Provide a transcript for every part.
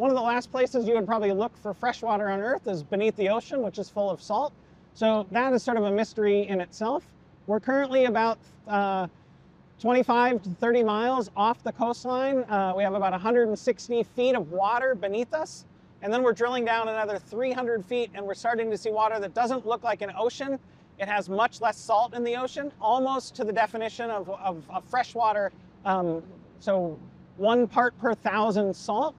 one of the last places you would probably look for fresh water on Earth is beneath the ocean, which is full of salt. So that is sort of a mystery in itself. We're currently about uh, 25 to 30 miles off the coastline. Uh, we have about 160 feet of water beneath us. And then we're drilling down another 300 feet and we're starting to see water that doesn't look like an ocean. It has much less salt in the ocean, almost to the definition of, of, of fresh water. Um, so one part per thousand salt.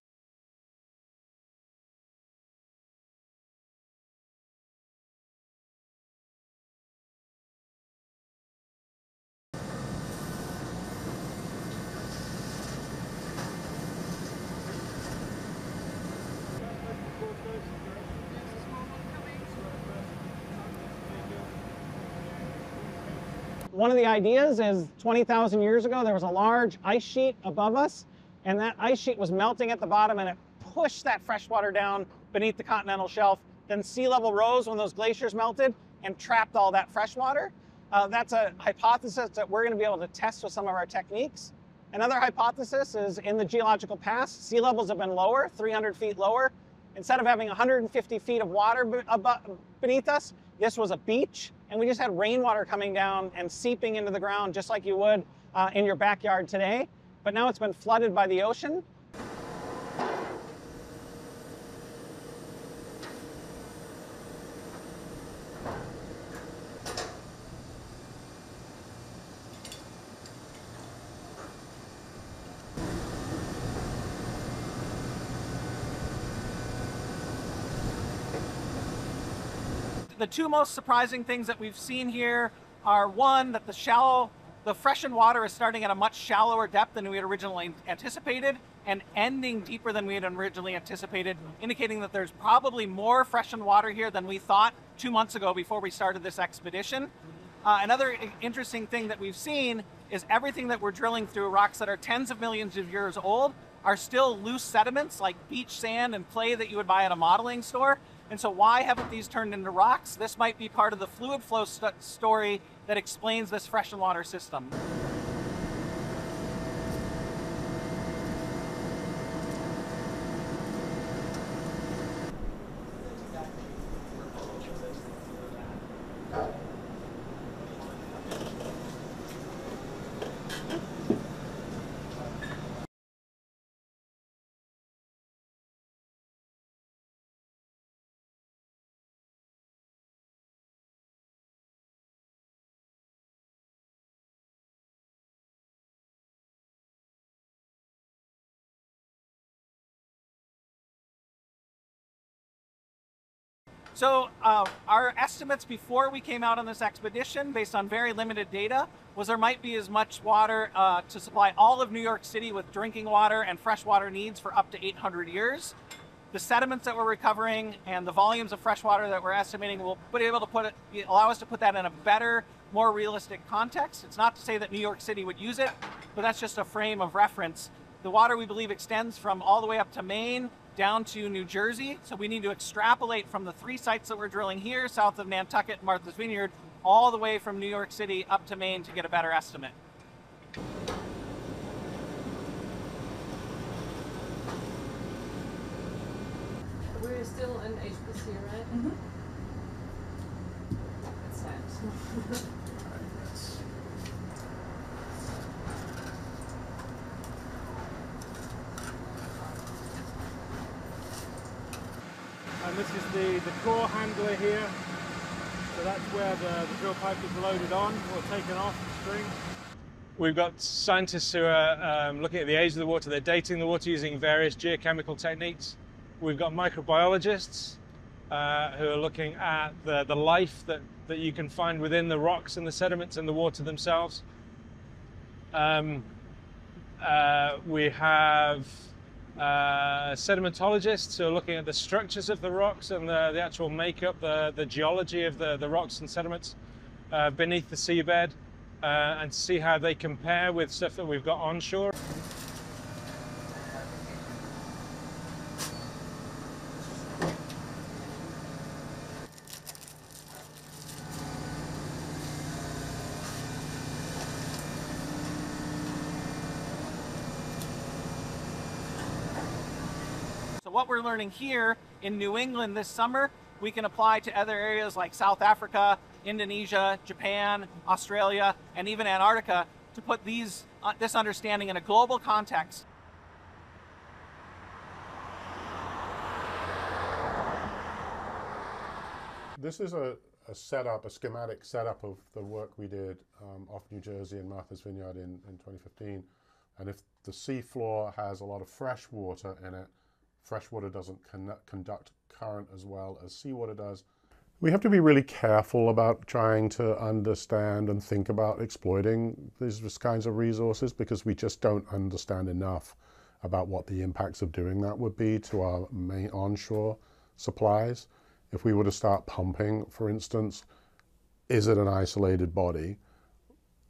One of the ideas is 20,000 years ago, there was a large ice sheet above us, and that ice sheet was melting at the bottom and it pushed that fresh water down beneath the continental shelf. Then sea level rose when those glaciers melted and trapped all that fresh water. Uh, that's a hypothesis that we're going to be able to test with some of our techniques. Another hypothesis is in the geological past, sea levels have been lower, 300 feet lower. Instead of having 150 feet of water beneath us, this was a beach, and we just had rainwater coming down and seeping into the ground just like you would uh, in your backyard today. But now it's been flooded by the ocean, the two most surprising things that we've seen here are one, that the shallow, the freshened water is starting at a much shallower depth than we had originally anticipated and ending deeper than we had originally anticipated, indicating that there's probably more freshened water here than we thought two months ago before we started this expedition. Uh, another interesting thing that we've seen is everything that we're drilling through rocks that are tens of millions of years old are still loose sediments like beach sand and clay that you would buy at a modeling store. And so why haven't these turned into rocks? This might be part of the fluid flow st story that explains this fresh water system. So uh, our estimates before we came out on this expedition, based on very limited data, was there might be as much water uh, to supply all of New York City with drinking water and fresh water needs for up to 800 years. The sediments that we're recovering and the volumes of fresh water that we're estimating will be able to put it, allow us to put that in a better, more realistic context. It's not to say that New York City would use it, but that's just a frame of reference. The water we believe extends from all the way up to Maine down to New Jersey. So we need to extrapolate from the three sites that we're drilling here, south of Nantucket Martha's Vineyard, all the way from New York City up to Maine to get a better estimate. We're still in HPC, right? Mm -hmm. That's nice. and this is the, the core handler here. So that's where the, the drill pipe is loaded on or taken off the string. We've got scientists who are um, looking at the age of the water. They're dating the water using various geochemical techniques. We've got microbiologists uh, who are looking at the, the life that, that you can find within the rocks and the sediments and the water themselves. Um, uh, we have uh, sedimentologists who are looking at the structures of the rocks and the, the actual makeup, the, the geology of the, the rocks and sediments uh, beneath the seabed uh, and see how they compare with stuff that we've got onshore. What we're learning here in New England this summer, we can apply to other areas like South Africa, Indonesia, Japan, Australia, and even Antarctica to put these, uh, this understanding in a global context. This is a, a setup, a schematic setup of the work we did um, off New Jersey and Martha's Vineyard in, in 2015. And if the seafloor has a lot of fresh water in it, fresh water doesn't con conduct current as well as seawater does. We have to be really careful about trying to understand and think about exploiting these kinds of resources because we just don't understand enough about what the impacts of doing that would be to our main onshore supplies. If we were to start pumping, for instance, is it an isolated body?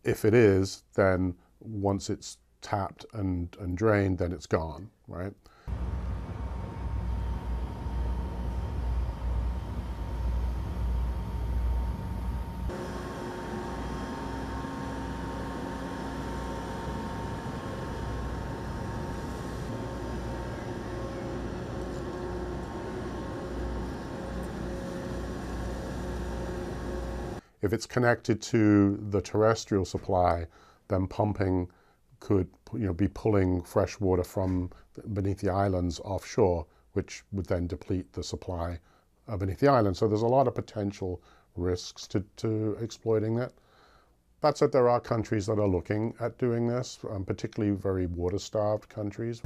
If it is, then once it's tapped and, and drained, then it's gone, right? If it's connected to the terrestrial supply, then pumping could you know, be pulling fresh water from beneath the islands offshore, which would then deplete the supply uh, beneath the island. So there's a lot of potential risks to, to exploiting that. That said, there are countries that are looking at doing this, um, particularly very water-starved countries.